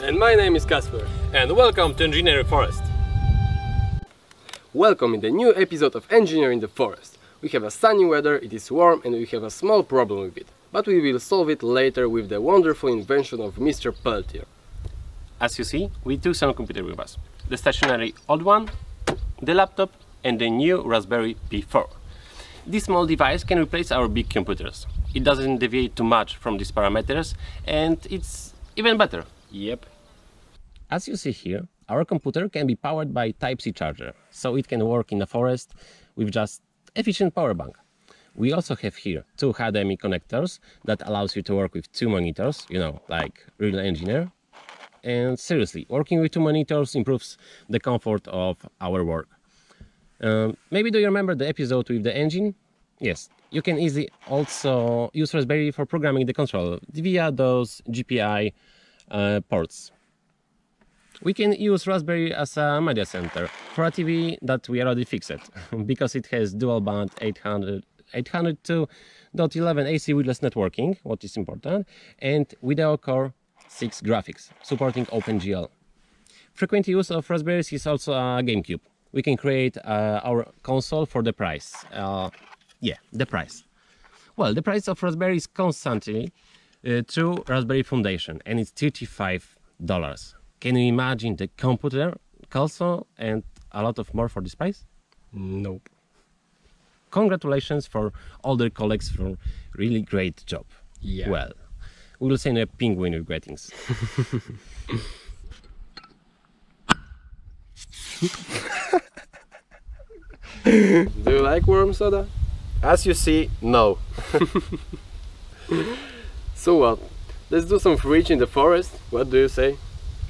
And my name is Kacper. And welcome to Engineer in Forest. Welcome in the new episode of Engineering the Forest. We have a sunny weather, it is warm and we have a small problem with it. But we will solve it later with the wonderful invention of Mr. Peltier. As you see, we took some computer with us. The stationary old one, the laptop and the new Raspberry Pi 4. This small device can replace our big computers. It doesn't deviate too much from these parameters and it's even better. Yep. As you see here, our computer can be powered by Type-C charger, so it can work in the forest with just efficient power bank. We also have here two HDMI connectors that allows you to work with two monitors, you know, like real engineer. And seriously, working with two monitors improves the comfort of our work. Um, maybe do you remember the episode with the engine? Yes, you can easily also use Raspberry for programming the control via those GPIO ports. We can use Raspberry as a media center for a TV that we already fixed because it has dual band 800 802.11 AC wireless networking, what is important, and Video Core 6 graphics supporting OpenGL. Frequent use of Raspberries is also a GameCube. We can create uh, our console for the price. Uh, yeah, the price. Well, the price of Raspberry is constantly uh, through Raspberry Foundation and it's $35. Can you imagine the computer, console and a lot of more for this price? Nope. Congratulations for all the colleagues for really great job. Yeah. Well, we will send a penguin with greetings. Do you like worm soda? As you see, no. So what? Let's do some fridge in the forest. What do you say?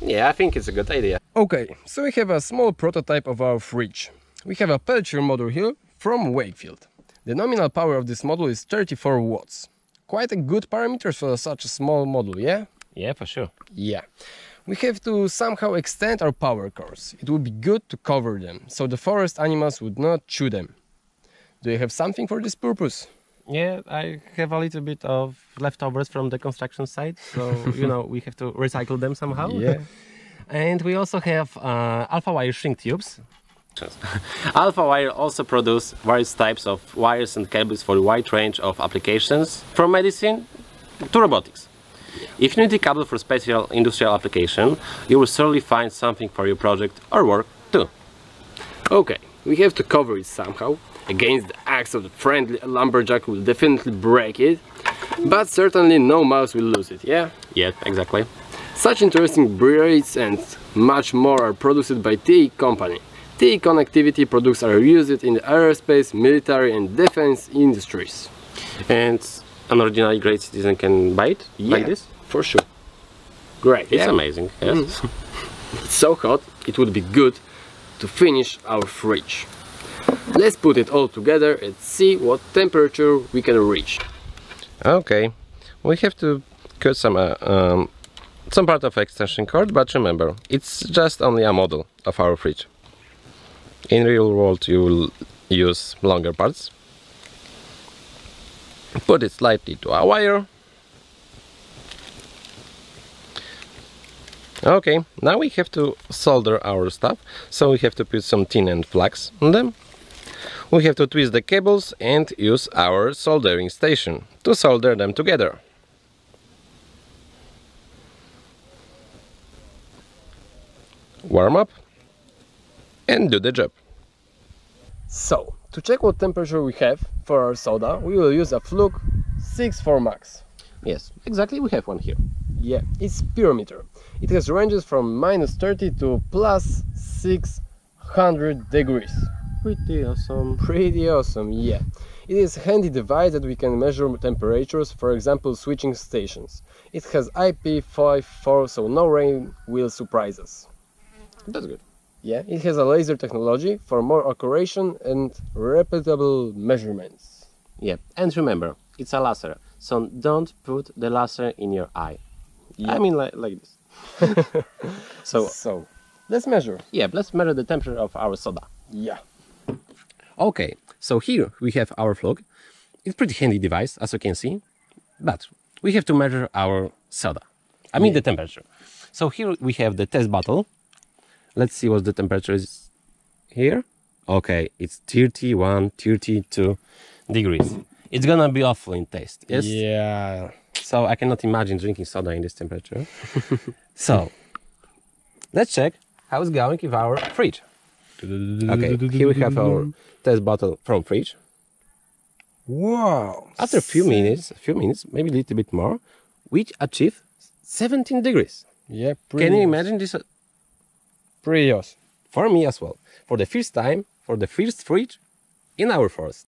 Yeah, I think it's a good idea. Okay, so we have a small prototype of our fridge. We have a Peltier model here from Wakefield. The nominal power of this model is 34 watts. Quite a good parameters for such a small model, yeah? Yeah, for sure. Yeah. We have to somehow extend our power cores. It would be good to cover them, so the forest animals would not chew them. Do you have something for this purpose? Yeah, I have a little bit of leftovers from the construction site, so you know we have to recycle them somehow. Yeah. and we also have uh, alpha wire shrink tubes. alpha wire also produce various types of wires and cables for a wide range of applications, from medicine to robotics. If you need a cable for special industrial application, you will certainly find something for your project or work too. Okay, we have to cover it somehow. Against the axe of the friendly lumberjack will definitely break it, but certainly no mouse will lose it, yeah? Yeah, exactly. Such interesting braids and much more are produced by TE company. TE connectivity products are used in the aerospace, military and defense industries. And an ordinary great citizen can buy it like this? For sure. Great, It's yeah? amazing. Yes. It's mm. so hot, it would be good to finish our fridge. Let's put it all together and see what temperature we can reach. Okay, we have to cut some uh, um, some part of extension cord, but remember, it's just only a model of our fridge. In real world, you will use longer parts. Put it slightly to a wire. Okay, now we have to solder our stuff, so we have to put some tin and flux on them. We have to twist the cables and use our soldering station to solder them together. Warm up and do the job. So, to check what temperature we have for our soda, we will use a Fluke 64 Max. Yes, exactly, we have one here. Yeah, it's pyrometer. It has ranges from minus 30 to plus 600 degrees. Pretty awesome. Pretty awesome, yeah. It is a handy device that we can measure temperatures, for example switching stations. It has IP54 so no rain will surprise us. That's good. Yeah, it has a laser technology for more accuracy and repeatable measurements. Yeah, and remember, it's a laser, so don't put the laser in your eye. I mean, like, like this. so, So, let's measure. yeah, let's measure the temperature of our soda. Yeah. Okay, so here we have our flog. It's pretty handy device, as you can see, but we have to measure our soda. I mean the temperature. So here we have the test bottle. Let's see what the temperature is here. Okay, it's 31, 32 degrees. It's gonna be awful in taste. Yes. Yeah. So I cannot imagine drinking soda in this temperature. so let's check how it's going with our fridge. Okay, here we have our test bottle from fridge. Wow. After a few minutes, a few minutes, maybe a little bit more, we achieve 17 degrees. Yeah. Pretty Can you imagine this? Pretty awesome. For me as well. For the first time, for the first fridge in our forest.